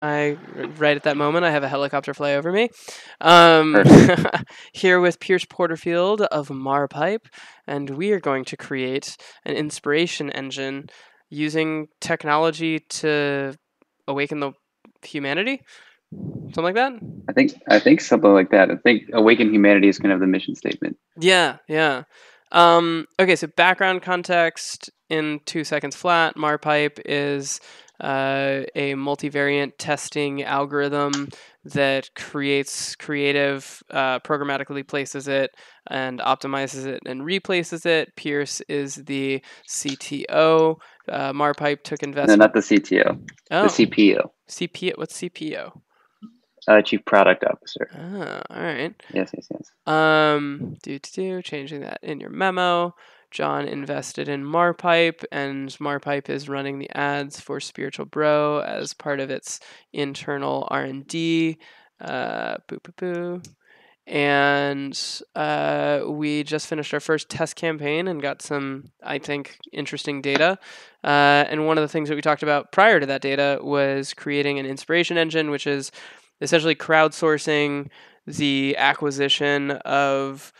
I right at that moment I have a helicopter fly over me. Um, here with Pierce Porterfield of Marpipe, and we are going to create an inspiration engine using technology to awaken the humanity. Something like that. I think I think something like that. I think awaken humanity is kind of the mission statement. Yeah, yeah. Um, okay, so background context in two seconds flat. Marpipe is uh, a multivariant testing algorithm that creates creative, uh, programmatically places it and optimizes it and replaces it. Pierce is the CTO. Uh, Marpipe took investment. No, not the CTO. Oh. The CPO. CPO. What's CPO? Uh, Chief Product Officer. Oh, all right. Yes, yes, yes. Um, do to do changing that in your memo. John invested in Marpipe, and Marpipe is running the ads for Spiritual Bro as part of its internal R and D. Uh, boo boo boo. And uh, we just finished our first test campaign and got some, I think, interesting data. Uh, and one of the things that we talked about prior to that data was creating an inspiration engine, which is essentially crowdsourcing the acquisition of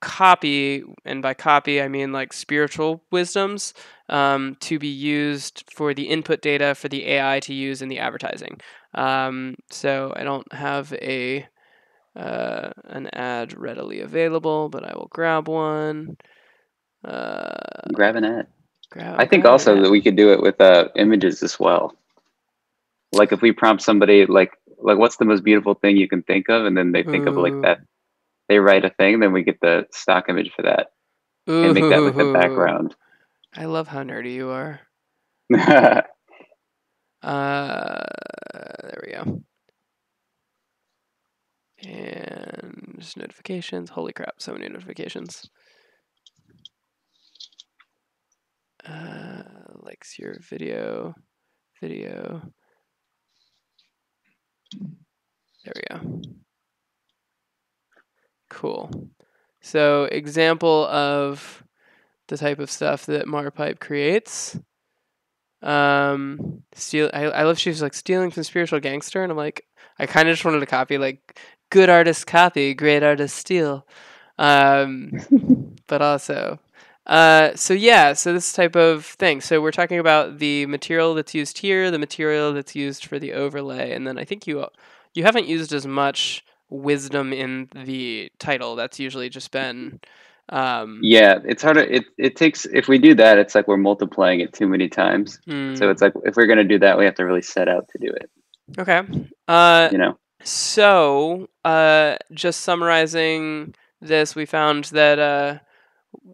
copy, and by copy I mean like spiritual wisdoms, um, to be used for the input data for the AI to use in the advertising. Um, so I don't have a uh, an ad readily available, but I will grab one. Uh, grab an ad. Grab, I think also that we could do it with uh, images as well. Like if we prompt somebody like like what's the most beautiful thing you can think of, and then they think Ooh. of like that they write a thing, then we get the stock image for that Ooh. and make that with the background. I love how nerdy you are. uh, there we go. And just notifications. Holy crap, so many notifications. Uh, likes your video. Video. There we go. Cool. So example of the type of stuff that Marpipe creates. Um, steal. I, I love she's like stealing from spiritual gangster, and I'm like, I kind of just wanted to copy like good artist copy, great artist steal. Um, but also, uh, so yeah, so this type of thing. So we're talking about the material that's used here, the material that's used for the overlay, and then I think you you haven't used as much wisdom in the title. That's usually just been. Um, yeah, it's harder. It it takes if we do that, it's like we're multiplying it too many times. Mm. So it's like if we're gonna do that, we have to really set out to do it. Okay. Uh, you know. So, uh, just summarizing this, we found that uh,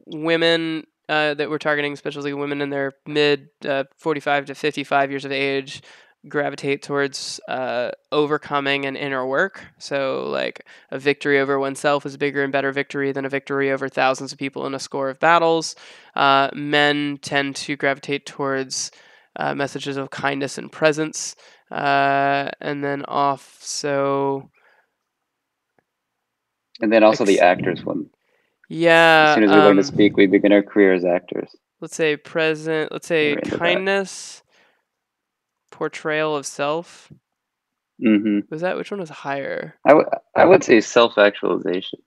women uh, that we're targeting, especially women in their mid uh, 45 to 55 years of age, gravitate towards uh, overcoming an inner work. So, like a victory over oneself is a bigger and better victory than a victory over thousands of people in a score of battles. Uh, men tend to gravitate towards uh, messages of kindness and presence. Uh, and then off, so. And then also ex- the actors one. Yeah. As soon as we um, learn to um, speak, we begin our career as actors. Let's say present. Let's say kindness portrayal of self. Mm-hmm. Was that which one was higher? I would I would say self actualization.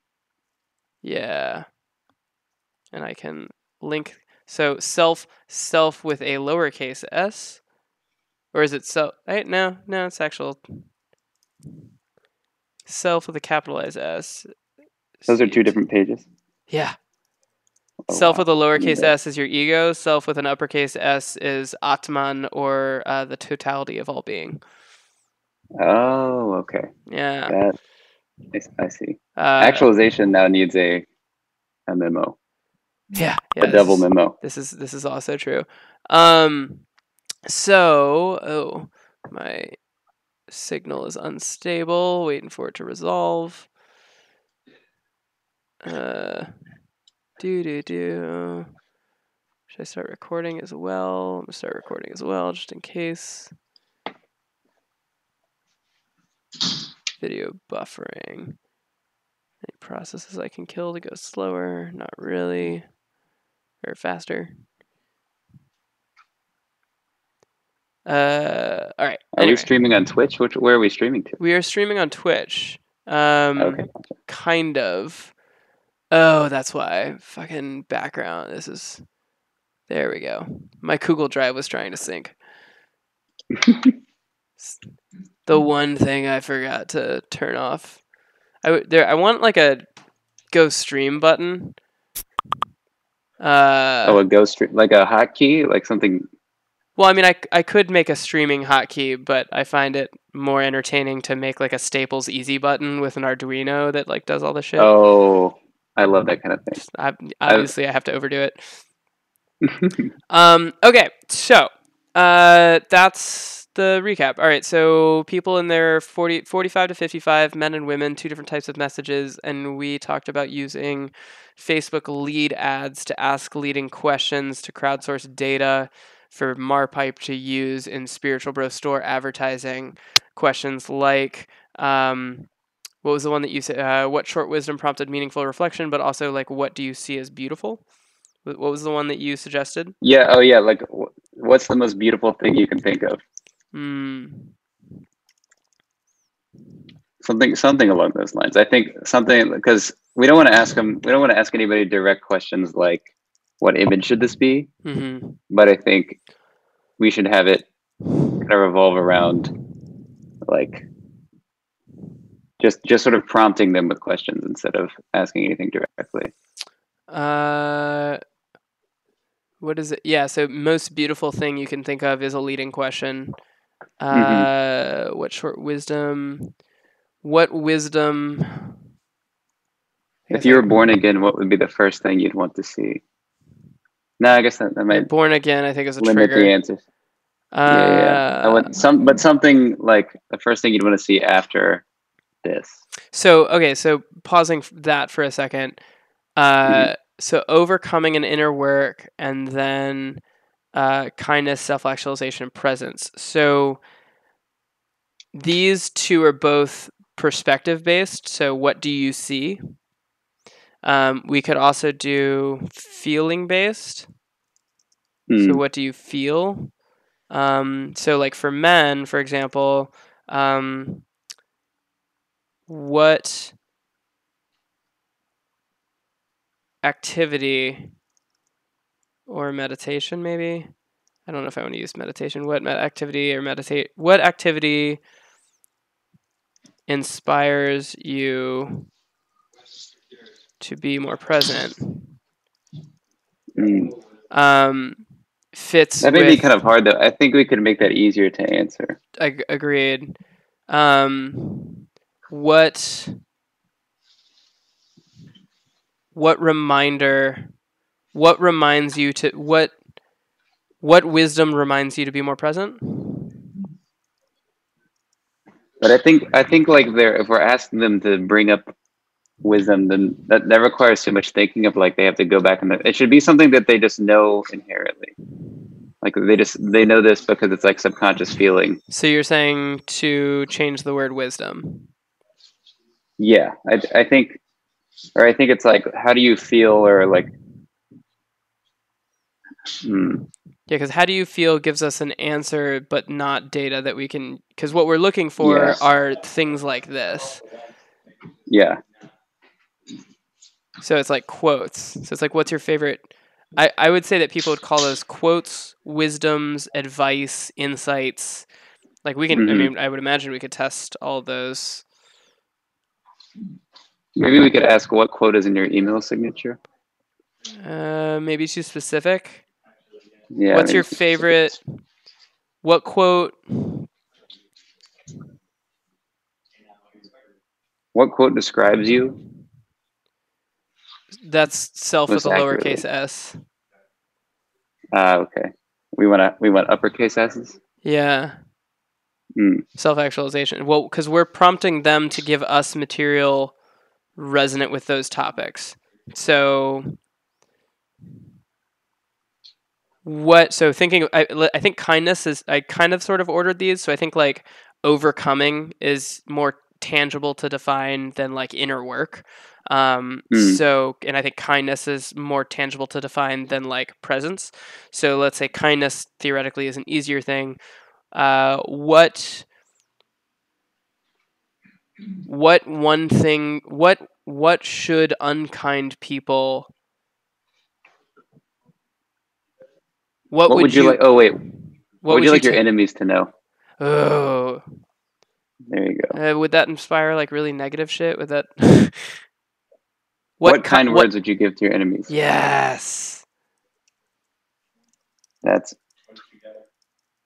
Yeah, and I can link so self self with a lowercase s, or is it self? Right? No, no, it's actual self with a capitalized s. Those are two different pages. Yeah, Oh, self wow. with a lowercase s is your ego. Self with an uppercase s is Atman or uh, the totality of all being. Oh, okay. Yeah. That, I see. Uh, Actualization now needs a a memo. Yeah, yeah. A double memo. This is this is also true. Um, so oh, my signal is unstable. Waiting for it to resolve. Uh. Do do do. Should I start recording as well? I'm gonna start recording as well, just in case. Video buffering. Any processes I can kill to go slower? Not really. Or faster. Uh, all right. Are anyway. we streaming on Twitch? Which where are we streaming to? We are streaming on Twitch. Um, okay. Kind of. Oh, that's why. Fucking background. This is. There we go. My Google Drive was trying to sync. the one thing I forgot to turn off. I there. I want like a go stream button. Uh, oh, a go stream like a hotkey, like something. Well, I mean, I, I could make a streaming hotkey, but I find it more entertaining to make like a Staples Easy button with an Arduino that like does all the shit. Oh, I love that kind of thing. I, obviously, I, I have to overdo it. um. Okay, so uh, that's the recap. All right, so people in their 40, 45 to 55, men and women, two different types of messages, and we talked about using Facebook lead ads to ask leading questions to crowdsource data for Marpipe to use in Spiritual Bro store advertising. Questions like, um, what was the one that you said? Uh, what short wisdom prompted meaningful reflection, but also like, what do you see as beautiful? What was the one that you suggested? Yeah. Oh, yeah. Like, what's the most beautiful thing you can think of? Mm. Something, something along those lines. I think something because we don't want to ask them. We don't want to ask anybody direct questions like, "What image should this be?" Mm-hmm. But I think we should have it kind of revolve around like just just sort of prompting them with questions instead of asking anything directly. Uh, what is it? Yeah. So most beautiful thing you can think of is a leading question. Mm-hmm. Uh, what short wisdom? What wisdom? If you were born again, what would be the first thing you'd want to see? No, I guess that, that might born again. I think is a limit trigger. the answers. Uh, yeah, yeah. I want some, but something like the first thing you'd want to see after this. So okay, so pausing that for a second. Uh, mm-hmm. So overcoming an inner work, and then uh, kindness, self actualization, and presence. So these two are both perspective based. So, what do you see? Um, we could also do feeling based. Mm. So, what do you feel? Um, so, like for men, for example, um, what activity or meditation maybe? I don't know if i want to use meditation. What activity or meditate what activity inspires you to be more present? Mm. um fits that may with, be kind of hard though. I think we could make that easier to answer. I, agreed. Um what what reminder what reminds you to what what wisdom reminds you to be more present? But I think I think like they're if we're asking them to bring up wisdom, then that, that requires too much thinking of like they have to go back and it should be something that they just know inherently. Like they just they know this because it's like subconscious feeling. So you're saying to change the word wisdom. Yeah, I I think or I think it's like how do you feel or like Hmm. Yeah, because how do you feel gives us an answer, but not data that we can. Because what we're looking for yes. are things like this. Yeah. So it's like quotes. So it's like, what's your favorite? I, I would say that people would call those quotes, wisdoms, advice, insights. Like we can, mm-hmm. I mean, I would imagine we could test all those. Maybe we could ask what quote is in your email signature. Uh, maybe too specific. Yeah. What's your favorite? What quote? What quote describes you? That's self Most with a lowercase s. Ah, uh, okay. We want to we want uppercase s's. Yeah. Mm. Self actualization. Well, because we're prompting them to give us material resonant with those topics. So what so thinking I, I think kindness is i kind of sort of ordered these so i think like overcoming is more tangible to define than like inner work um mm. so and i think kindness is more tangible to define than like presence so let's say kindness theoretically is an easier thing Uh, what what one thing what what should unkind people what, what would, would you, you, like oh wait. what, what would, you like your enemies to know? Oh. There you go. Uh, would that inspire like really negative shit? Would that what, what, kind of words would you give to your enemies? Yes. That's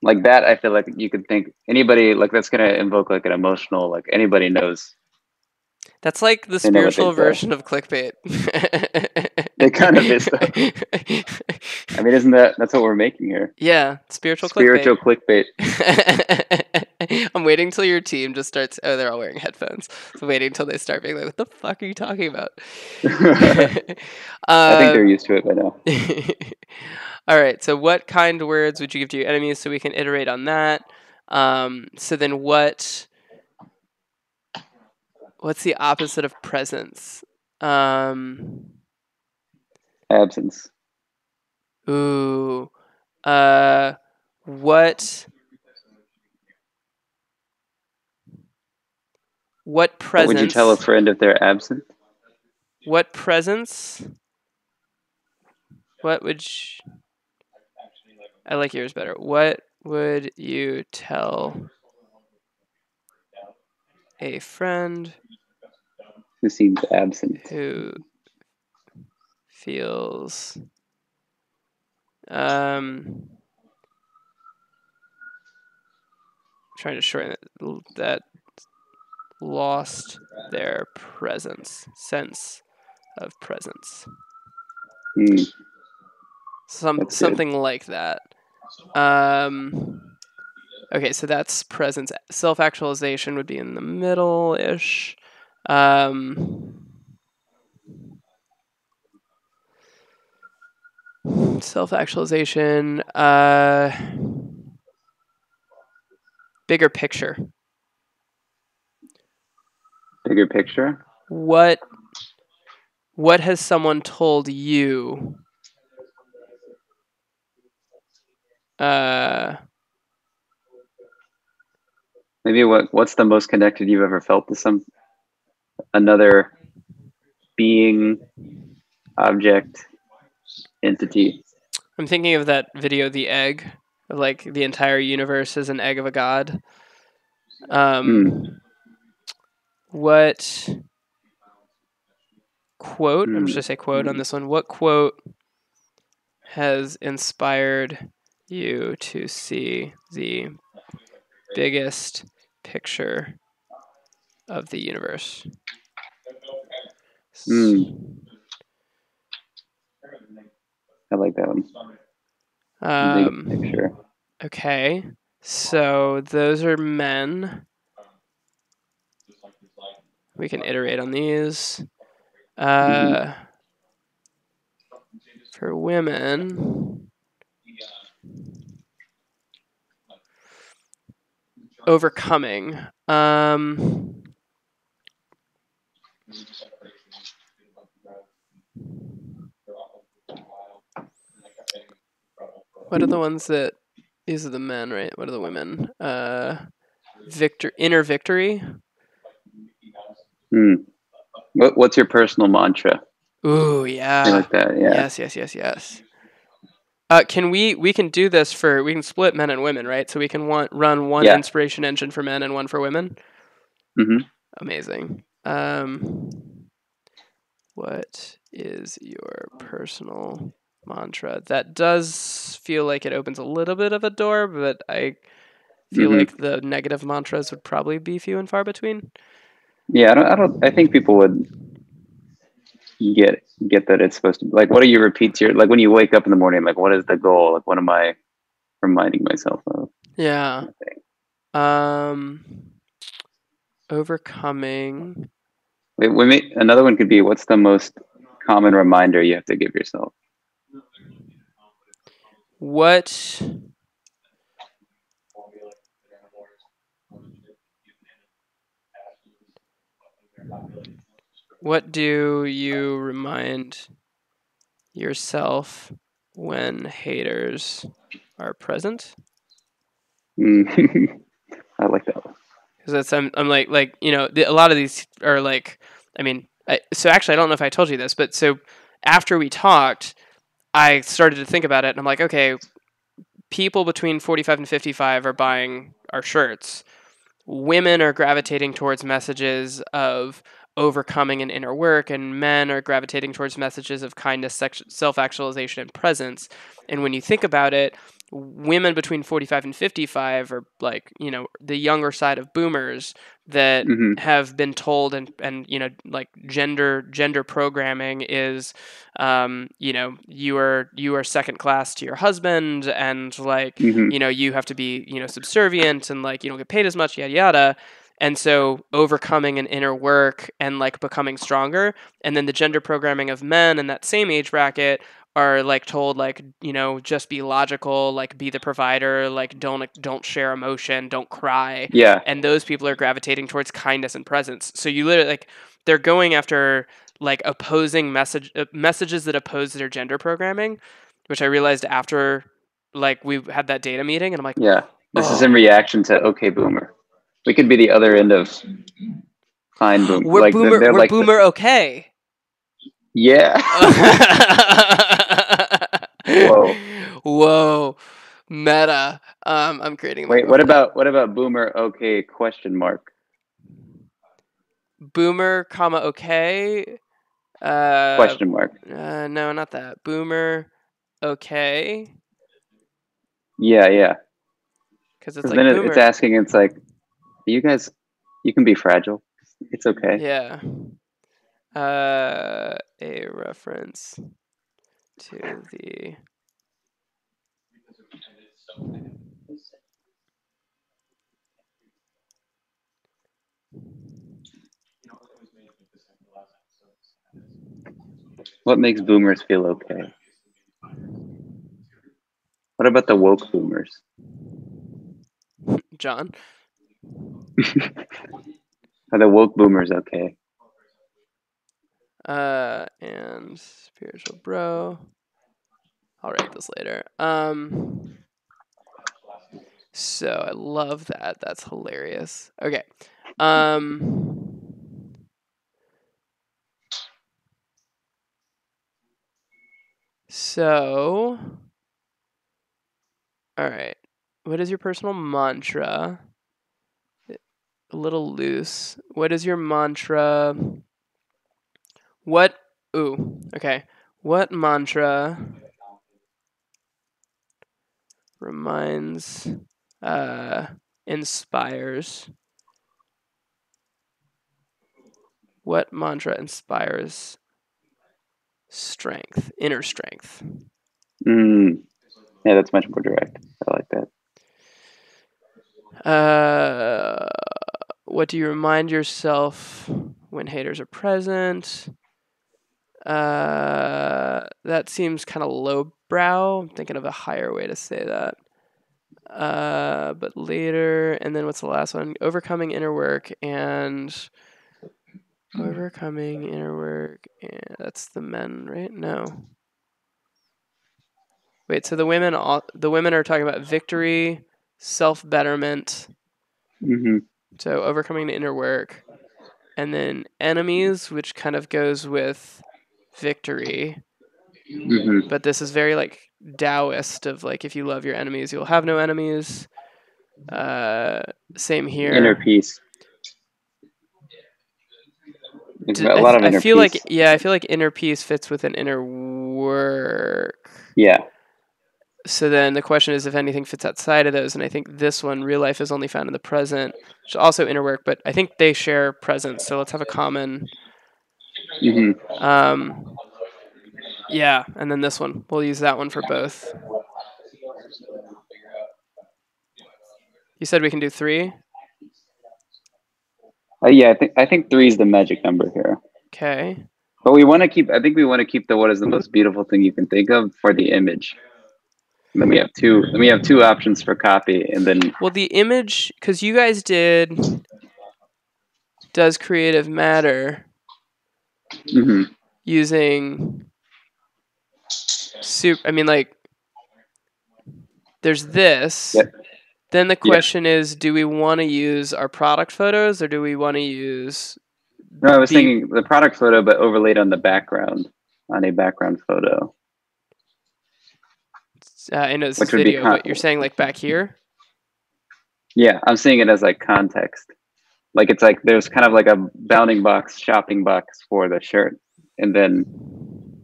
like that i feel like you could think anybody like that's gonna invoke like an emotional like anybody knows. That's like the spiritual version of clickbait. It kind of is though. i mean isn't that that's what we're making here. Yeah spiritual spiritual clickbait, clickbait. i'm waiting till your team just starts oh they're all wearing headphones so waiting until they start being like what the fuck are you talking about uh, i think they're used to it by now all right. So, what kind words would you give to your enemies so we can iterate on that? Um, so then, what what's the opposite of presence? Um, Absence. Ooh. Uh, what? What presence? Would you tell a friend if they're absent? What presence? What would? You, I like yours better. What would you tell a friend who seems absent? Who feels um trying to shorten that, that lost their presence sense of presence. Mm. Some something like that. Um, okay, so that's presence. Self actualization would be in the middle ish. Um, self actualization. Uh, bigger picture. Bigger picture. What what has someone told you Uh, Maybe what what's the most connected you've ever felt to some another being, object, entity? I'm thinking of that video, The Egg, of like the entire universe is an egg of a god. Um, mm. What quote? Mm. I'm just gonna say quote mm. on hmm. this one. What quote has inspired you to see the biggest picture of the universe. Mm. I like that one. Um, picture. Okay, so those are men. We can iterate on these. Uh, mm-hmm. For women, overcoming. Um, what are the ones that these are the men, right? What are the women? Uh, victor, inner victory. Hmm. What, what's your personal mantra? Ooh, yeah. like that, yeah. Yes, yes, yes, yes. Uh, can we we can do this for we can split men and women, right? So we can want run one yeah. inspiration engine for men and one for women. Mm-hmm. Amazing. Um, what is your personal mantra? That does feel like it opens a little bit of a door, but I feel mm-hmm. like the negative mantras would probably be few and far between. Yeah, I don't. I don't. I think people would get get that it's supposed to be like what do you repeat to your like when you wake up in the morning like what is the goal like what am i reminding myself of yeah um overcoming Wait, we may, another one could be what's the most common reminder you have to give yourself what What do you remind yourself when haters are present? Mm. I like that one. Because that's I'm, I'm like like you know the, a lot of these are like I mean I, so actually I don't know if I told you this but so after we talked I started to think about it and I'm like okay people between 45 and 55 are buying our shirts women are gravitating towards messages of overcoming an inner work and men are gravitating towards messages of kindness self-actualization and presence and when you think about it women between 45 and 55 are like you know the younger side of boomers that mm-hmm. have been told and and you know like gender gender programming is um you know you are you are second class to your husband and like mm-hmm. you know you have to be you know subservient and like you don't get paid as much yada yada and so overcoming an inner work and like becoming stronger and then the gender programming of men in that same age bracket are like told like you know just be logical like be the provider like don't don't share emotion don't cry. Yeah. And those people are gravitating towards kindness and presence. So you literally like they're going after like opposing message uh, messages that oppose their gender programming which i realized after like we had that data meeting and i'm like yeah. This oh. is in reaction to okay boomer we could be the other end of fine boomer we're like, boomer we're like boomer the... okay yeah Whoa. Whoa. Meta. Um, I'm creating. Wait, what about what about boomer? Okay, question mark. Boomer, comma okay. Uh, question mark. Uh, no, not that. Boomer, okay. Yeah, yeah. Because it's like then it's asking. It's like, you guys, you can be fragile. It's okay. Yeah. Uh, a reference to the What makes boomers feel okay? What about the woke boomers? John? Are the woke boomers okay? Uh, and spiritual bro. I'll write this later. Um, so I love that. That's hilarious. Okay. Um, so, all right. What is your personal mantra? A little loose. What is your mantra? What? Ooh, okay. What mantra reminds, uh, inspires? What mantra inspires strength, inner strength? Mm. Yeah, that's much more direct. I like that. Uh, what do you remind yourself when haters are present? Uh, that seems kind of lowbrow. I'm thinking of a higher way to say that. Uh, but later, and then what's the last one? Overcoming inner work and overcoming inner work. And that's the men, right? No. Wait, so the women, all, the women are talking about victory, self betterment. Mm-hmm. So overcoming the inner work, and then enemies, which kind of goes with victory. Mm-hmm. But this is very like Taoist of like if you love your enemies, you'll have no enemies. Uh, same here. Inner peace. a lot of I, I feel peace. like yeah, I feel like inner peace fits with an inner work. Yeah. So then the question is if anything fits outside of those, and I think this one, real life, is only found in the present, which also inner work, but I think they share presence. So let's have a common Mm-hmm. Um, yeah, and then this one. We'll use that one for both. You said we can do three. Uh, yeah, I think I think three is the magic number here. Okay. But we want to keep. I think we want to keep the what is the most beautiful thing you can think of for the image. Then we have two. Then we have two options for copy, and then. Well, the image, because you guys did. Does creative matter? mm-hmm. using soup. I mean, like, there's this. Yep. Then the question yeah. is, do we want to use our product photos or do we want to use? No, I was the... thinking the product photo, but overlaid on the background, on a background photo. Uh, I know this video, con- but you're saying like back here. Yeah, I'm seeing it as like context. Like it's like there's kind of like a bounding box, shopping box for the shirt, and then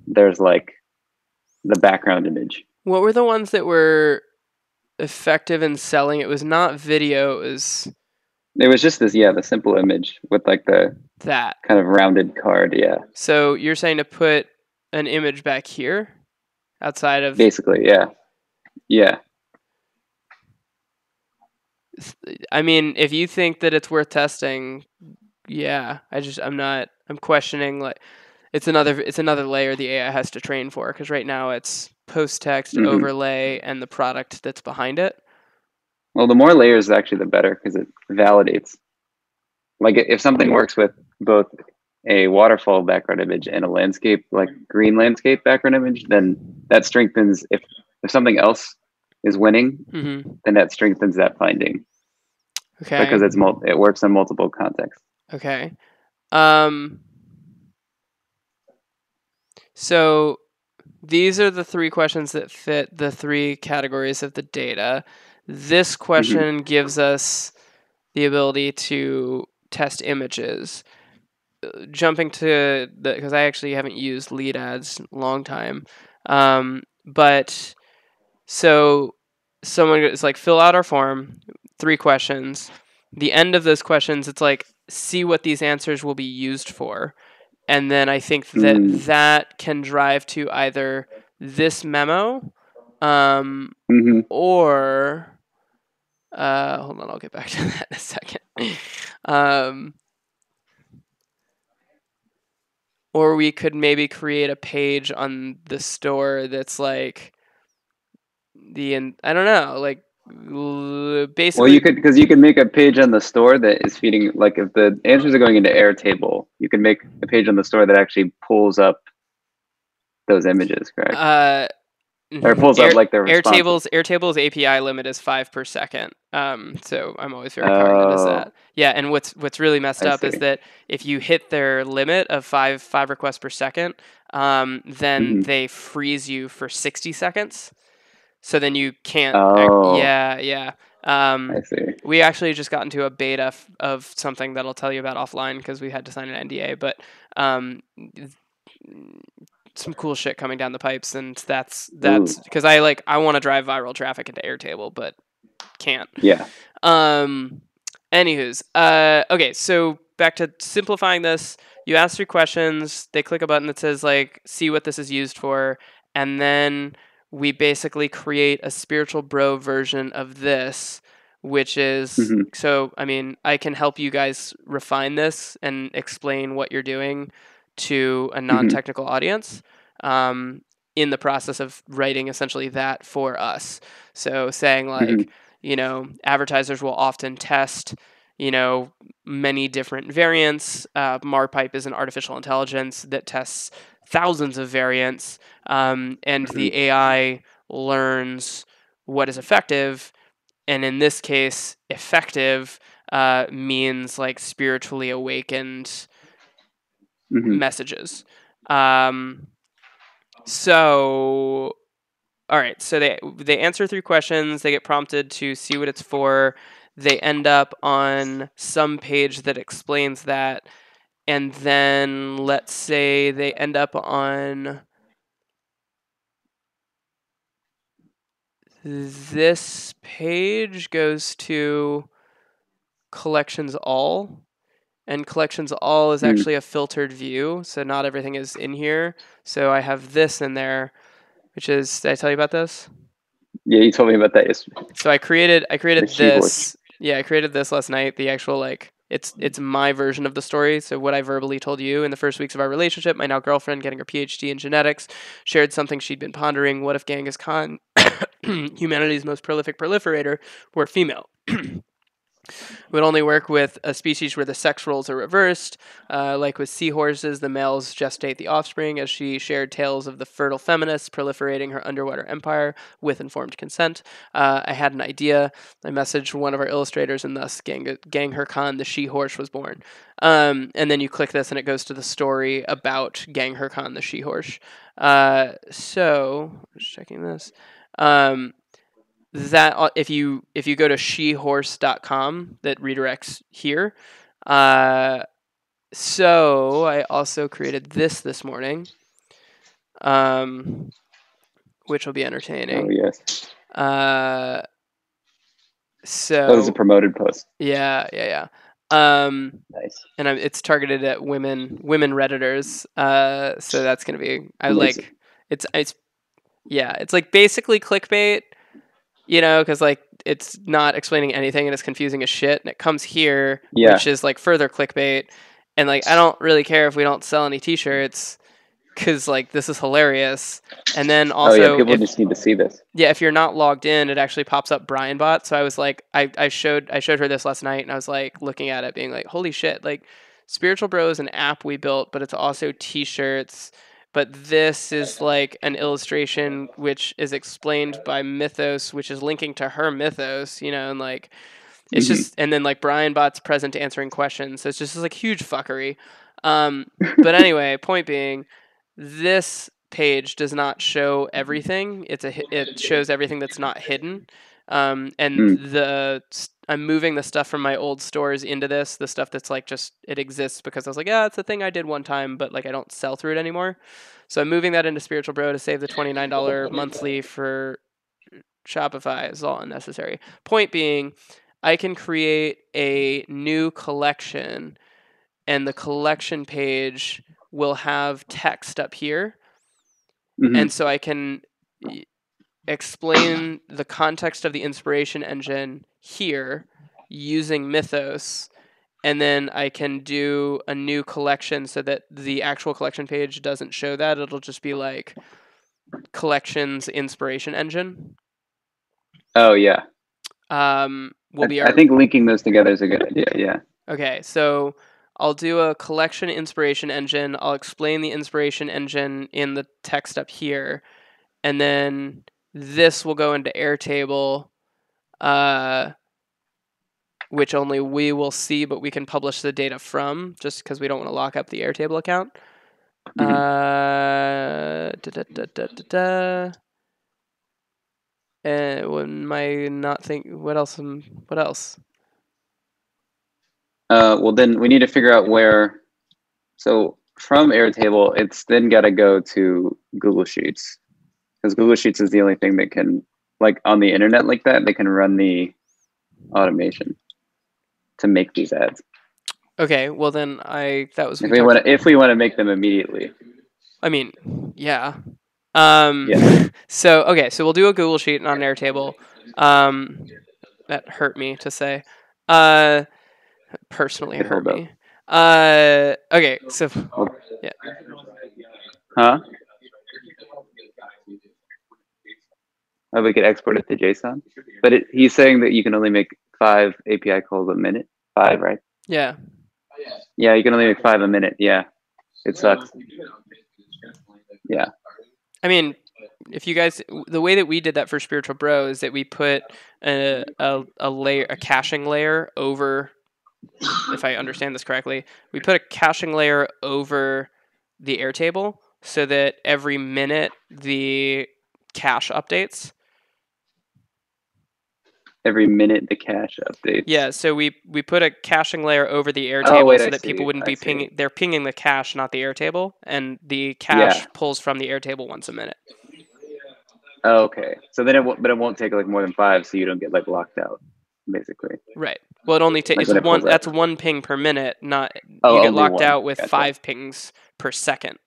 there's like the background image. What were the ones that were effective in selling? It was not video. It was. It was just this, yeah, the simple image with like the that kind of rounded card, yeah. So you're saying to put an image back here, outside of basically, yeah, yeah. I mean, if you think that it's worth testing, yeah. I just I'm not I'm questioning like it's another it's another layer the AI has to train for because right now it's post text mm-hmm. overlay and the product that's behind it. Well, the more layers actually the better because it validates. Like if something works with both a waterfall background image and a landscape like green landscape background image, then that strengthens if if something else is winning, mm-hmm. then that strengthens that finding. Okay. Because it's mul- it works in multiple contexts. Okay. Um so these are the three questions that fit the three categories of the data. This mm-hmm. question mm-hmm. gives us the ability to test images. Jumping to the because I actually haven't used lead ads a long time, um, but so someone is like fill out our form, three questions. The end of those questions, it's like see what these answers will be used for and then I think that mm. that can drive to either this memo um, mm-hmm. or uh, hold on, I'll get back to that in a second. Um, or we could maybe create a page on the store that's like the I don't know, like basically. Well, you could because you can make a page on the store that is feeding. Like if the answers are going into Airtable, you can make a page on the store that actually pulls up those images. Correct. Uh, or pulls Air, up like their Airtable's Airtable's API limit is five per second. Um, so I'm always very cognizant of that. Oh. Yeah, and what's what's really messed I up see. is that if you hit their limit of five five requests per second, um, then mm-hmm. they freeze you for sixty seconds. So then you can't. Oh. Yeah, yeah. Um, I see. We actually just got into a beta f- of something that I'll tell you about offline because we had to sign an NDA, but um, some cool shit coming down the pipes, and that's that's because I like I want to drive viral traffic into Airtable, but can't. Yeah. Um. Anywho's, uh, okay, so back to simplifying this. You ask three questions. They click a button that says like, "See what this is used for," and then we basically create a spiritual bro version of this which is mm-hmm. so i mean i can help you guys refine this and explain what you're doing to a mm-hmm. non-technical mm-hmm. audience um, in the process of writing essentially that for us so saying like mm-hmm. you know advertisers will often test you know many different variants uh, marpipe is an artificial intelligence that tests thousands of variants, um, and the mm-hmm. AI learns what is effective. And in this case, effective uh, means like spiritually awakened mm-hmm. messages. Um, so, all right. So they they answer three questions. They get prompted to see what it's for. They end up on some page that explains that and then let's say they end up on this page goes to collections all. And collections all is hmm. actually a filtered view so not everything is in here. So i have this in there which is did i tell you about this? Yeah you told me about that yes so i created i created this yeah i created this last night the actual like it's it's my version of the story. So what I verbally told you in the first weeks of our relationship, my now girlfriend getting her PhD in genetics, shared something she'd been pondering. What if Genghis Khan, humanity's most prolific proliferator, were female? would only work with a species where the sex roles are reversed. Uh, like with seahorses, the males gestate the offspring, as she shared tales of the fertile feminists proliferating her underwater empire with informed consent. Uh, I had an idea. I messaged one of our illustrators, and thus Gang, Gang Khan, the she horse, was born. Um, and then you click this, and it goes to the story about Gang Khan, the she horse. Uh, so, just checking this. Um, that uh, if you if you go to shehorse.com that redirects here uh, so i also created this this morning um, which will be entertaining. Oh yes. Uh, so that was a promoted post. Yeah yeah yeah. Um, nice. and I'm, it's targeted at women women redditors uh, so that's gonna be i Amazing. like it's it's yeah it's like basically clickbait you know, because like it's not explaining anything and it's confusing as shit. And it comes here, yeah. which is like further clickbait. And like, I don't really care if we don't sell any T-shirts because like this is hilarious. And then also, oh, yeah, people if, just need to see this. Yeah, if you're not logged in, it actually pops up Brian Bot. So I was like, I, I showed I showed her this last night, and I was like looking at it, being like, holy shit, like Spiritual Bro is an app we built, but it's also T-shirts but this is like an illustration which is explained by mythos which is linking to her mythos you know and like it's mm-hmm. just and then like brian bot's present answering questions so it's just like huge fuckery. Um, but anyway point being this page does not show everything. It's a it shows everything that's not hidden um, and mm. the I'm moving the stuff from my old stores into this, the stuff that's like just it exists because I was like, yeah, it's a thing I did one time, but like I don't sell through it anymore. So I'm moving that into Spiritual Bro to save the $29 monthly for Shopify is all unnecessary. Point being, I can create a new collection and the collection page will have text up here. Mm-hmm. And so I can explain the context of the inspiration engine here using Mythos, and then I can do a new collection so that the actual collection page doesn't show that. It'll just be like collections inspiration engine. Oh yeah. Um, will be. Our... I think linking those together is a good idea. Yeah. Okay, so I'll do a collection inspiration engine. I'll explain the inspiration engine in the text up here, and then this will go into Airtable uh, which only we will see, but we can publish the data from, just because we don't want to lock up the Airtable account. Mm-hmm. Uh, da, da, da, da, da, And when my not think, what else? What else? Uh, well, then we need to figure out where. So from Airtable, it's then got to go to Google Sheets because Google Sheets is the only thing that can like on the internet like that, they can run the automation to make these ads. Okay, well then I that was if we want to if we want to make them immediately. I mean, yeah. Um, yeah. So okay, so we'll do a Google sheet on Airtable. Um, that hurt me to say. Uh, personally it hurt me. Uh, okay, so yeah. Huh? Oh, we could export it to JSON. But it, he's saying that you can only make five API calls a minute. Five, right? Yeah. Yeah, you can only make five a minute. Yeah. It sucks. Yeah. I mean, if you guys, the way that we did that for Spiritual Bro is that we put a, a, a layer, a caching layer over, if I understand this correctly, we put a caching layer over the Airtable so that every minute the cache updates every minute the cache updates. Yeah, so we we put a caching layer over the Airtable oh, wait, so I that people wouldn't I be see. pinging. They're pinging the cache, not the Airtable, and the cache yeah. pulls from the Airtable once a minute. Oh, okay, so then it won't, but it won't take like more than five, so you don't get like locked out, basically. Right. Well, it only takes like one. That's one ping per minute. Not oh, you get locked one. out with gotcha. five pings per second.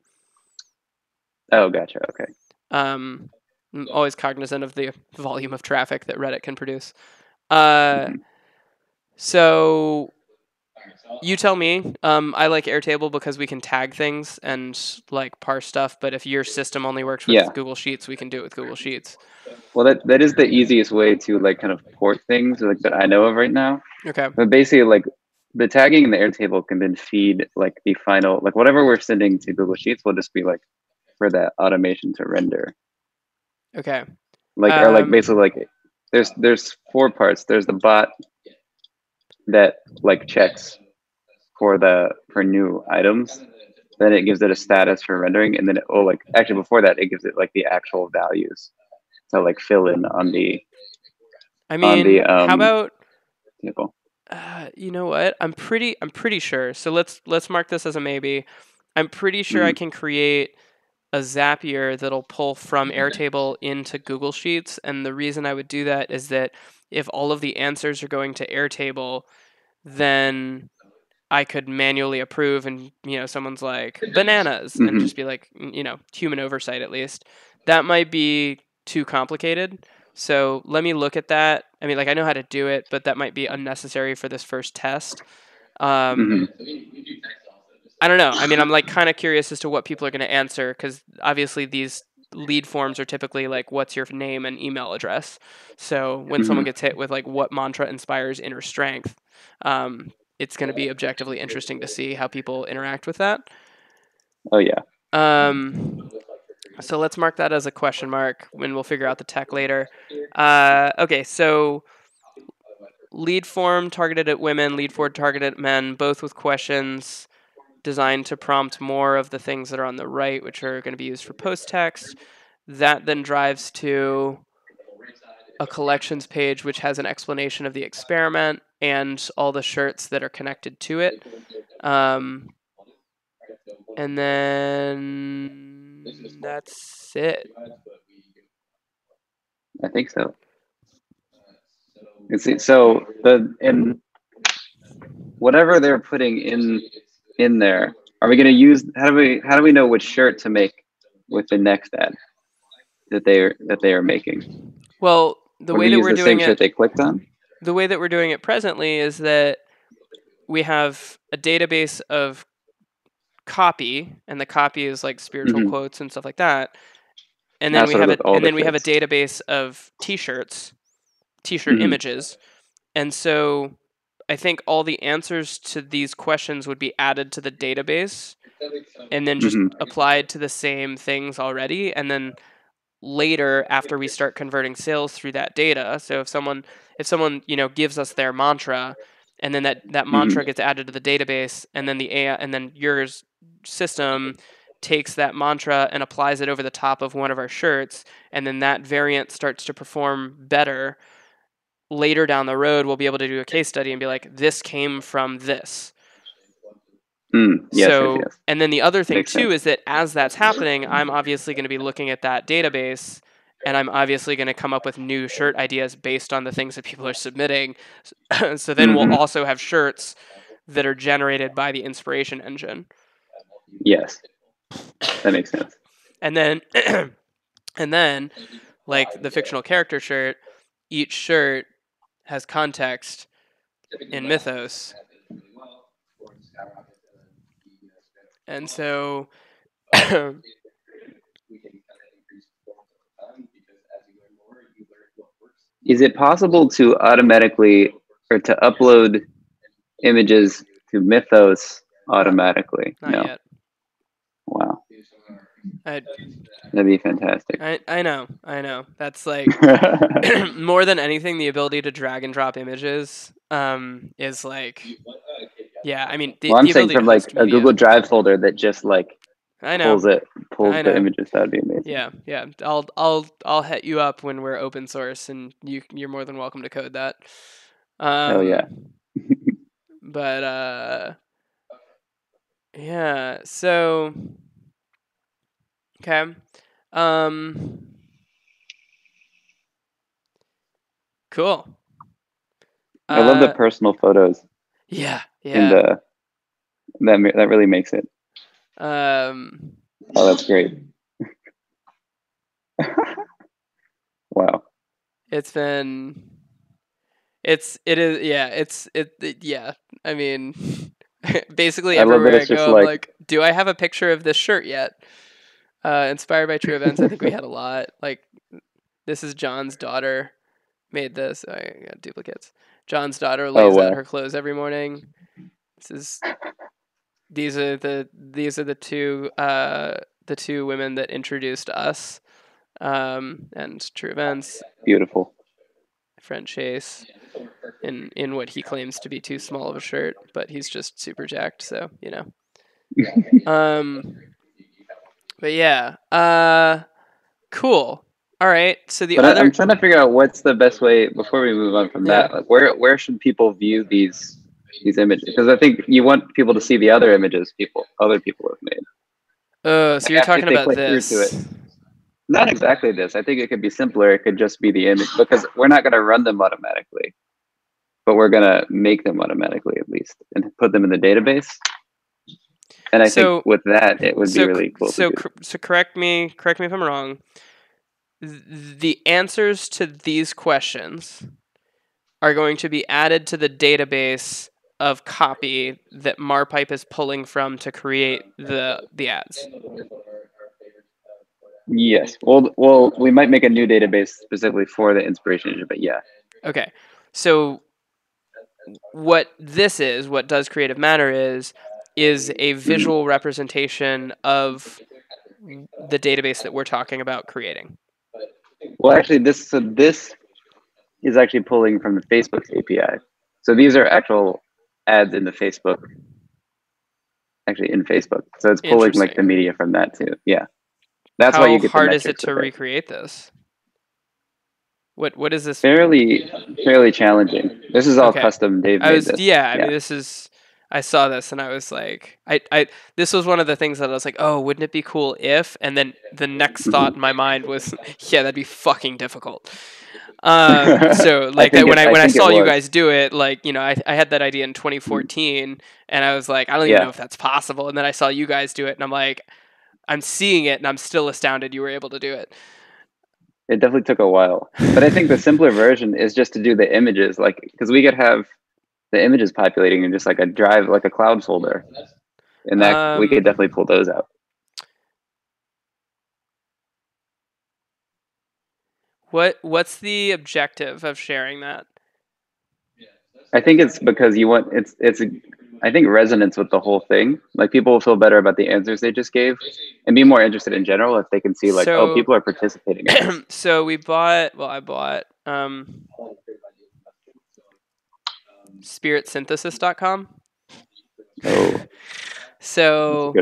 Oh, gotcha. Okay. Um, I'm always cognizant of the volume of traffic that Reddit can produce. Uh, mm-hmm. So you tell me. Um, I like Airtable because we can tag things and like parse stuff. But if your system only works with Yeah. Google Sheets, we can do it with Google Sheets. Well, that that is the easiest way to like kind of port things like that I know of right now. Okay. But basically, like the tagging in the Airtable can then feed like the final like whatever we're sending to Google Sheets will just be like for that automation to render. Okay. Like or like Um, basically like there's there's four parts. There's the bot that like checks for the for new items. Then it gives it a status for rendering, and then it, oh like actually before that it gives it like the actual values to like fill in on the I mean, the, um, how um, about table. uh, you know what? I'm pretty I'm pretty sure. So let's let's mark this as a maybe. I'm pretty sure I Mhm. can create a Zapier that'll pull from Airtable into Google Sheets, and the reason I would do that is that if all of the answers are going to Airtable, then I could manually approve, and you know someone's like bananas, and Mhm. just be like, you know, human oversight at least. That might be too complicated. So let me look at that. I mean, like I know how to do it, but that might be unnecessary for this first test. Um, Mhm. I don't know. I mean, I'm like kind of curious as to what people are going to answer because obviously these lead forms are typically like, "What's your name and email address?" So when someone Mhm. gets hit with like, "What mantra inspires inner strength?" Um, it's going to be objectively interesting to see how people interact with that. Oh yeah. Um, so let's mark that as a question mark when we'll figure out the tech later. Uh, okay, so lead form targeted at women, lead form targeted at men, both with questions designed to prompt more of the things that are on the right, which are going to be used for post text. That then drives to a collections page, which has an explanation of the experiment and all the shirts that are connected to it. Um, and then that's it. I think so. It's so the and whatever they're putting in in there, are we going to use? How do we how do we know which shirt to make with the next ad that they are that they are making? Well, the Or way that we're doing it, they clicked on. the way that we're doing it presently is that we have a database of copy, and the copy is like spiritual Mhm. quotes and stuff like that. And then That's we have a, and the then we have a database of T-shirts, T-shirt Mhm. images, and so I think all the answers to these questions would be added to the database, and then just Mhm. applied to the same things already, and then later after we start converting sales through that data so if someone if someone you know gives us their mantra and then that that mantra gets added to the database and then the AI, and then yours system takes that mantra and applies it over the top of one of our shirts and then that variant starts to perform better later down the road we'll be able to do a case study and be like this came from this Mm, yes, so, yes, yes. and then the other thing Makes too sense. is that as that's happening, I'm obviously going to be looking at that database and I'm obviously going to come up with new shirt ideas based on the things that people are submitting. so then Mhm. we'll also have shirts that are generated by the inspiration engine. Yes, that makes sense. And then and then like the fictional character shirt, each shirt has context in Mythos. And so Is it possible to automatically or to upload images to Mythos automatically? not no. yet. Wow, I, that'd be fantastic. I I know. I know. That's like more than anything the ability to drag and drop images um is like yeah, I mean the, well, I'm the saying from like a media- Google Drive folder that just like I know. pulls it, pulls the images. That'd be amazing. Yeah, yeah. I'll I'll I'll hit you up when we're open source, and you you're more than welcome to code that. Um, Hell yeah. but uh, yeah. So okay. Um. Cool. I love the Uh, personal photos yeah, and yeah. uh, that that really makes it. Um. Oh, that's great. wow. It's been It's it is yeah it's it, it yeah I mean basically everywhere I, I go like, like, do I have a picture of this shirt yet? Uh, inspired by true events, I think we had a lot. Like this is John's daughter made this. Oh, I got duplicates. John's daughter oh, lays oh, wow. out her clothes every morning. This is these are the these are the two uh, the two women that introduced us um, and True Events. Beautiful. Friend Chase in in what he claims to be too small of a shirt, but he's just super jacked, so you know. um, but yeah, uh, cool. All right. So the but other, I'm trying to figure out what's the best way before we move on from yeah. that. Like where where should people view these these images? Because I think you want people to see the other images people other people have made. Oh, so you're talking about this? Not exactly this. I think it could be simpler. It could just be the image because we're not going to run them automatically, but we're going to make them automatically at least and put them in the database. And I so, think with that, it would so, be really cool. So, so correct me, correct me if I'm wrong the answers to these questions are going to be added to the database of copy that Marpipe is pulling from to create the the ads. Yes. Well, well, we might make a new database specifically for the inspiration engine, but yeah. Okay. So what this is, what does creative matter is is a visual representation of the database that we're talking about creating. Well, actually, this so this is actually pulling from the Facebook API. So these are actual ads in the Facebook, actually in Facebook. So it's pulling like the media from that too. Yeah, that's How why you get. How hard is it to recreate this? What what is this? Fairly fairly challenging. This is all okay. custom. Dave I was this. yeah. I mean, this is I saw this and I was like, I, I, this was one of the things that I was like, oh, wouldn't it be cool if? And then the next thought in my mind was, yeah, that'd be fucking difficult. Um, so like that when I, I when I, saw you guys do it, like you know, I, I had that idea in 2014, and I was like, I don't even yeah. know if that's possible. And then I saw you guys do it, and I'm like, I'm seeing it, and I'm still astounded you were able to do it. It definitely took a while, but I think the simpler version is just to do the images, like because we could have the images populating in just like a drive, like a cloud folder. And that um, we could um, definitely pull those out. What what's the objective of sharing that? I think it's because you want it's it's I think resonance with the whole thing. Like people will feel better about the answers they just gave and be more interested in general if they can see like oh, so, oh people are participating. so we bought well I bought um spiritsynthesis.com. Oh. So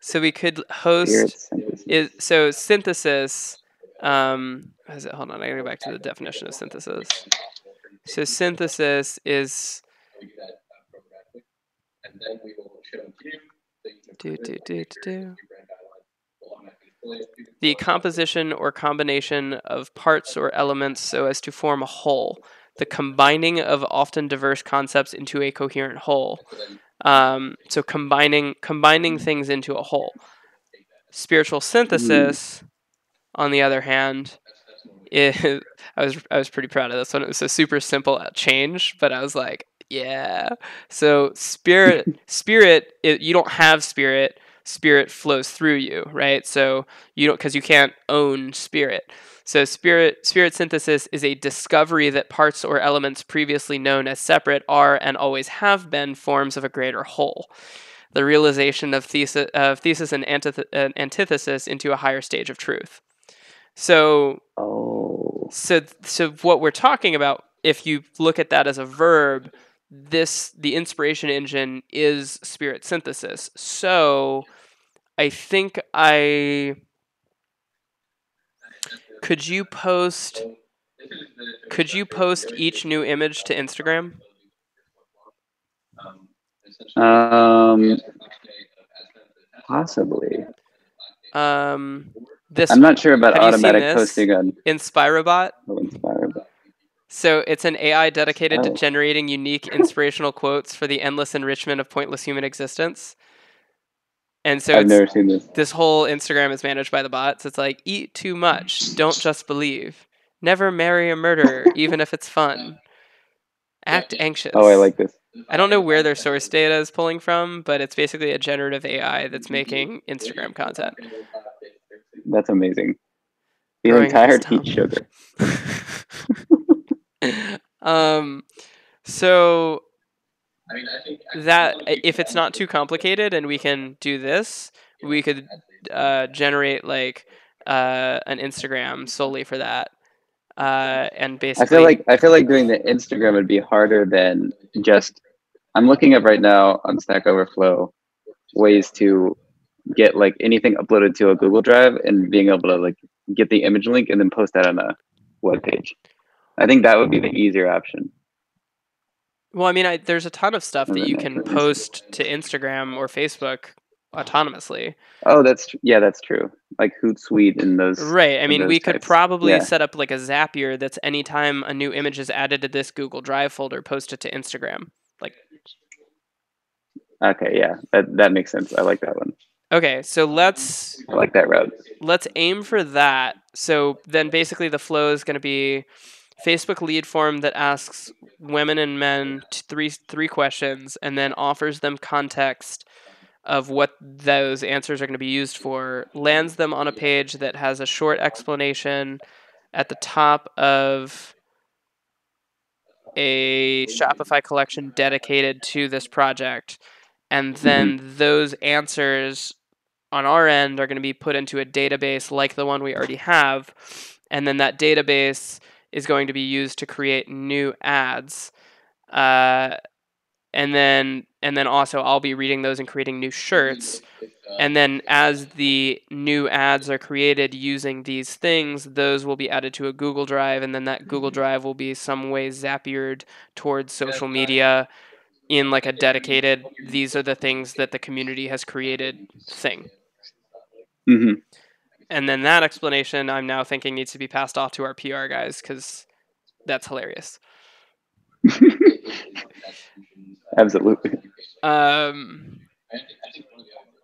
so we could host is so synthesis um is it, hold on, I gotta go back to the definition of synthesis. So synthesis is do, do, do, do, do the composition or combination of parts or elements so as to form a whole, the combining of often diverse concepts into a coherent whole. Um, so combining combining things into a whole. Spiritual synthesis, on the other hand, is I was I was pretty proud of this one. It was a super simple change, but I was like, yeah. So spirit spirit it, you don't have spirit spirit flows through you, right? So you don't because you can't own spirit. So spirit spirit synthesis is a discovery that parts or elements previously known as separate are and always have been forms of a greater whole. The realization of thesis, of thesis and antith- uh, antithesis into a higher stage of truth. So, oh. so, so what we're talking about, if you look at that as a verb, this the inspiration engine is spirit synthesis. So I think I could you post could you post each new image to Instagram? Um possibly. Um this I'm not sure about automatic posting on Inspirobot. Oh, Inspirobot. So it's an AI dedicated oh. to generating unique inspirational quotes for the endless enrichment of pointless human existence. And so I've never seen this. This whole Instagram is managed by the bots. It's like eat too much, don't just believe. Never marry a murderer, even if it's fun. Act anxious. Oh, I like this. I don't know where their source data is pulling from, but it's basically a generative AI that's making Instagram content. That's amazing. Feeling tired, eat sugar. um, so that if it's not too complicated and we can do this, we could uh, generate like uh, an Instagram solely for that. Uh, and basically, I feel like I feel like doing the Instagram would be harder than just. I'm looking up right now on Stack Overflow ways to get like anything uploaded to a Google Drive and being able to like get the image link and then post that on a web page. I think that would be the easier option. Well, I mean, I, there's a ton of stuff that you can post to Instagram or Facebook autonomously. Oh, that's tr- yeah, that's true. Like Hootsuite and those. Right. I mean, we types. could probably Yeah. set up like a Zapier that's anytime a new image is added to this Google Drive folder, post it to Instagram. Like, Okay, yeah, that that makes sense. I like that one. okay, so let's I like that route. let's aim for that. So then basically the flow is going to be Facebook lead form that asks women and men three three questions and then offers them context of what those answers are going to be used for, lands them on a page that has a short explanation at the top of a Shopify collection dedicated to this project. And then those answers on our end are going to be put into a database like the one we already have. And then that database is going to be used to create new ads. Uh, and then and then also I'll be reading those and creating new shirts. And then as the new ads are created using these things, those will be added to a Google Drive, and then that Google Drive will be some way zapiered towards social media in like a dedicated these are the things that the community has created thing. hmm And then that explanation I'm now thinking needs to be passed off to our PR guys because that's hilarious. Absolutely. Um,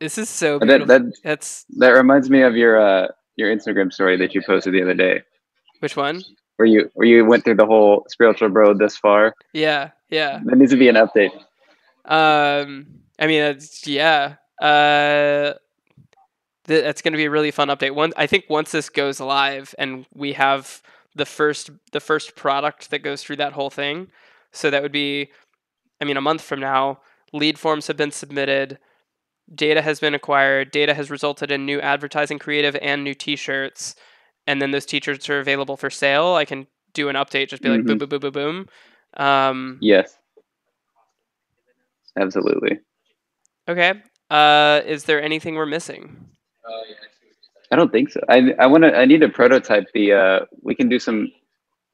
this is so That, beautiful. that That's that reminds me of your uh your Instagram story that you posted the other day, which one? where you where you went through the whole spiritual road this far. Yeah, yeah. That needs to be an update. Um, I mean, it's, yeah. Uh, th- that's going to be a really fun update. One, I think once this goes live and we have the first the first product that goes through that whole thing, so that would be, I mean, a month from now. Lead forms have been submitted. Data has been acquired. Data has resulted in new advertising creative and new T-shirts, and then those T-shirts are available for sale. I can do an update, just be like boom, boom, boom, boom, boom. Um, Yes. Absolutely. Okay. Uh, is there anything we're missing? I don't think so. I I want to. I need to prototype the. Uh, we can do some.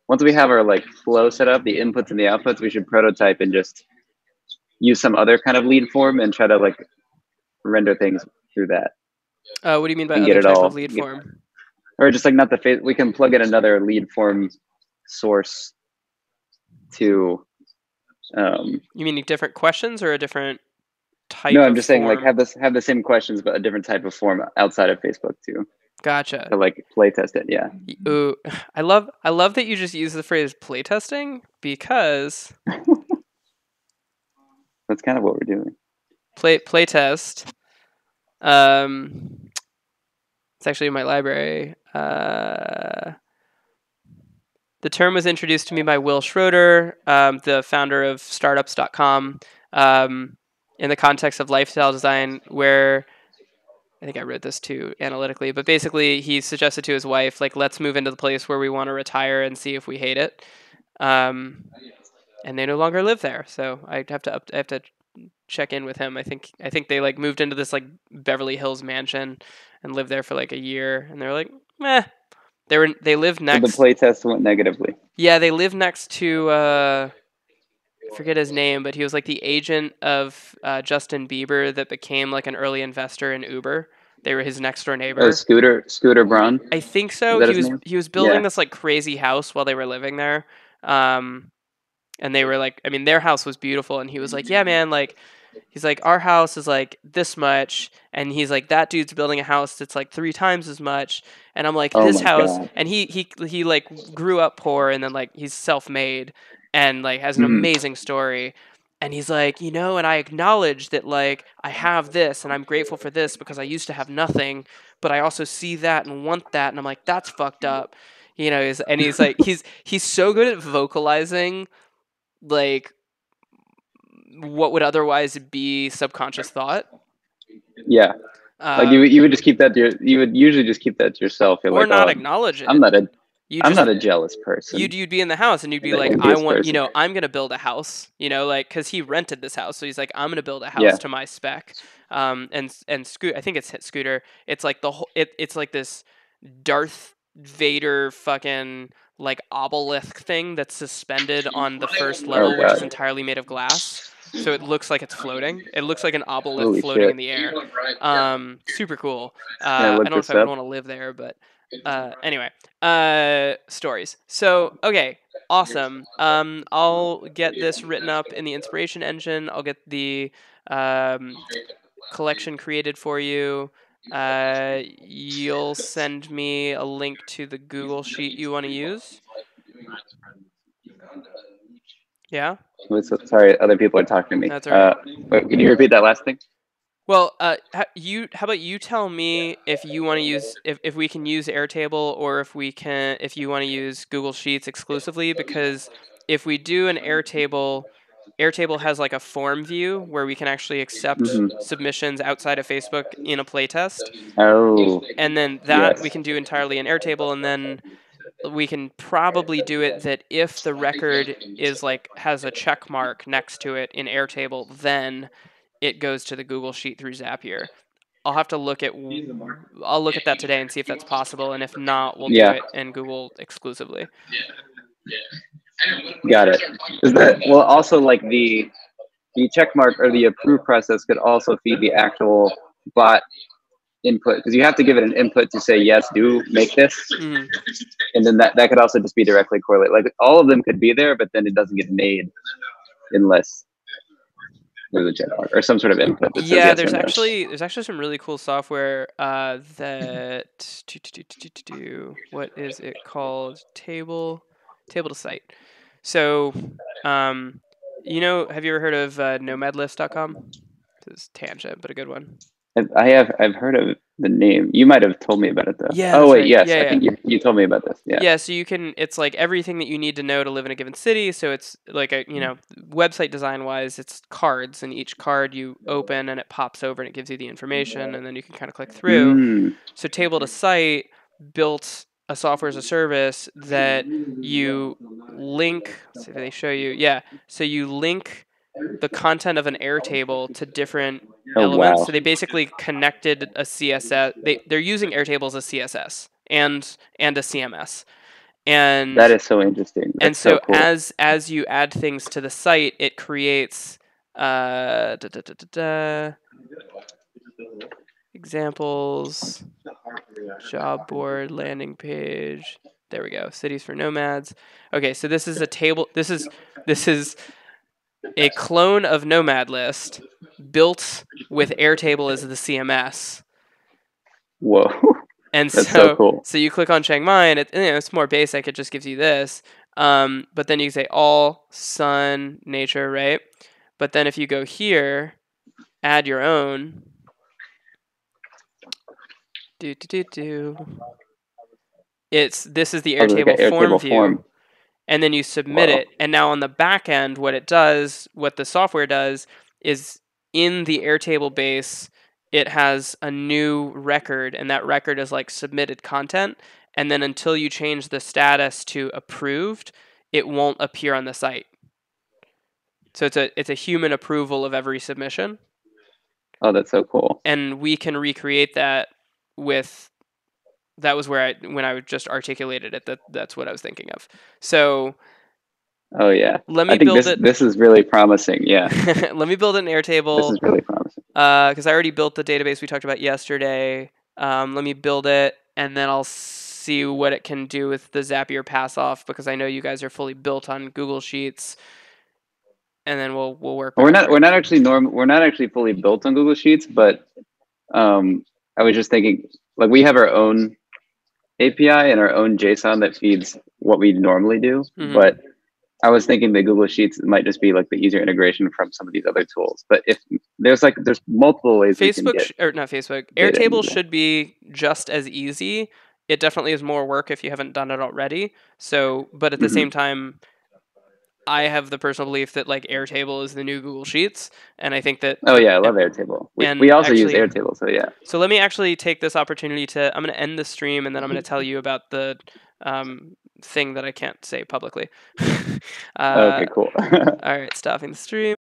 Once we have our like flow set up, the inputs and the outputs, we should prototype and just use some other kind of lead form and try to like render things through that, Uh, what do you mean by other get it type all- of lead form? or just like not the face. We can plug in another lead form source to. Um, You mean different questions or a different type? no, I'm just saying like have this have the same questions but a different type of form outside of Facebook too Gotcha. to like play test it. Yeah. Ooh, I love I love that you just use the phrase playtesting because That's kind of what we're doing. play playtest. Um, it's actually in my library. Uh, the term was introduced to me by Wil Schroter, um, the founder of Startups.com, um, in the context of lifestyle design, where I think I wrote this too analytically, but basically he suggested to his wife, like, let's move into the place where we want to retire and see if we hate it. Um, and they no longer live there, so I have to up, I have to check in with him. I think I think they like moved into this like Beverly Hills mansion and lived there for like a year, and they're like, meh. They were they live So next. the play test went negatively. Yeah, they live next to uh I forget his name, but he was like the agent of uh, Justin Bieber that became like an early investor in Uber. They were his next door neighbor. Oh, Scooter Scooter Braun. I think so. He was name? he was building Yeah. this like crazy house while they were living there. Um and they were like I mean their house was beautiful and he was like, "Yeah, man, like he's like our house is like this much and he's like that dude's building a house that's like three times as much and i'm like Oh this my house God. and he he he like grew up poor and then like he's self-made and like has an Mhm. amazing story and he's like you know and i acknowledge that like i have this and i'm grateful for this because i used to have nothing but i also see that and want that and i'm like that's fucked up you know he's, and he's like he's he's so good at vocalizing like what would otherwise be subconscious thought Yeah. um, Like you, would- you would just keep that to your, you would usually just keep that to yourself. You're or like, not "Oh, acknowledge it I'm not a, you I'm just, not a jealous person. you'd, you'd be in the house and you'd be I'm like i want you know i'm gonna build a house you know like because he rented this house so he's like i'm gonna build a house Yeah. to my spec. Um and and scoot i think it's scooter. It's like the whole it, it's like this darth vader fucking like obelisk thing that's suspended on the first level which is Oh, entirely made of glass. So it looks like it's floating. It looks like an obelisk Holy floating shit. in the air. Um super cool. Uh, I i don't know if i would want to live there but uh, anyway, uh, stories. So okay, awesome. Um, I'll get this written up in the inspiration engine. I'll get the um, collection created for you. Uh, you'll send me a link to the Google sheet you want to use. Yeah. Sorry, other people are talking to me. That's all right. Uh, wait, can you repeat that last thing? Well, uh, you. How about you tell me if you want to use if, if we can use Airtable or if we can if you want to use Google Sheets exclusively because if we do an Airtable, Airtable has like a form view where we can actually accept Mhm. submissions outside of Facebook in a playtest, Oh, and then that we can do entirely in Airtable, and then we can probably do it that if the record is like has a check mark next to it in Airtable, then it goes to the Google Sheet through Zapier. I'll have to look at w- I'll look at that today and see if that's possible, and if not, we'll Yeah. do it in Google exclusively. got it. Is that well? Also, like the the check mark or the approve process could also feed the actual bot input because you have to give it an input to say yes, do make this, Mhm. and then that that could also just be directly correlated. Like all of them could be there, but then it doesn't get made unless a check or some sort of input. Yeah, yes there's no. actually there's actually some really cool software uh, that do, do, do, what is it called? Table table to site. So, um, you know, have you ever heard of uh, nomadlist.com? This is tangent, but a good one. I have I've heard of the name. You might have told me about it though. Yeah, Oh wait, right. yes, Yeah, I yeah. think you, you told me about this. Yeah. Yeah. so you can it's like everything that you need to know to live in a given city. So it's like a you know website design wise, it's cards, and each card you open and it pops over and it gives you the information, and then you can kind of click through. Mm, So Table to Site built a software as a service that you link. see they show you. Yeah. So you link the content of an Airtable to different Oh, wow. So they basically connected a CSS. They they're using Airtable as a CSS and and a CMS. And that is so interesting. That's and so, cool. as as you add things to the site, it creates uh, da, da, da, da, da, examples, job board, landing page. There we go. Cities for nomads. Okay, so this is a table. This is this is a clone of Nomad List built with Airtable as the CMS. Whoa, And that's so, so cool. so you click on Chiang Mai, and it, you know, it's more basic. It just gives you this. Um, but then you can say all sun nature, right? But then if you go here, add your own. Do do do do. It's this is the Oh, Airtable a form view, form. And then you submit it. And now on the back end, what it does, what the software does, is in the Airtable base, it has a new record, and that record is like submitted content. And then until you change the status to approved, it won't appear on the site. So it's a it's a human approval of every submission, Oh, that's so cool. and we can recreate that with. That was where I when I just articulated it. That that's what I was thinking of. So Oh yeah. let I me think build this it. this is really promising. Yeah, let me build an Airtable. this is really promising. because I already built the database we talked about yesterday. Um, let me build it, and then I'll see what it can do with the Zapier pass off because I know you guys are fully built on Google Sheets. and then we'll we'll work. We're not we're not actually norm we're not actually fully built on Google Sheets, but um, I was just thinking like we have our own API and our own JSON that feeds what we normally do, mm-hmm. but I was thinking that Google Sheets might just be like the easier integration from some of these other tools. But if there's like there's multiple ways. Facebook sh- or not Facebook, Airtable should be just as easy. It definitely is more work if you haven't done it already. So, but at the mm-hmm. same time, I have the personal belief that like Airtable is the new Google Sheets, and I think that. Oh yeah, I love Airtable. We, and we also actually, use Airtable, so yeah. So let me actually take this opportunity to. I'm going to end the stream, and then I'm going to tell you about the um, thing that I can't say publicly. uh, okay, cool. all right, stopping the stream.